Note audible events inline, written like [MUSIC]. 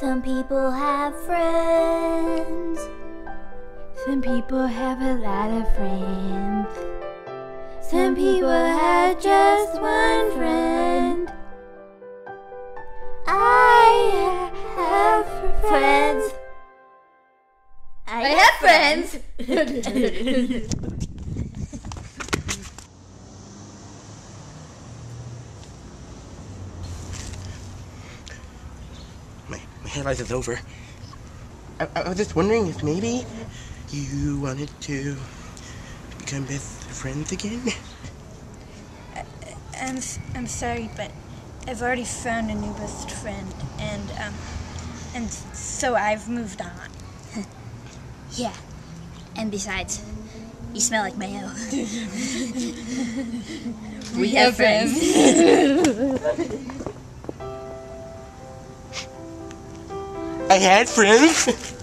Some people have friends. Some people have a lot of friends. Some people have just one friend. I have friends. I, have friends. [LAUGHS] My, my hair life is over. I, I was just wondering if maybe you wanted to become best friends again? I'm, s- I'm sorry, but I've already found a new best friend, and um, and so I've moved on. [LAUGHS] yeah. And besides, you smell like mayo. [LAUGHS] [LAUGHS] we have friends. I had friends. [LAUGHS]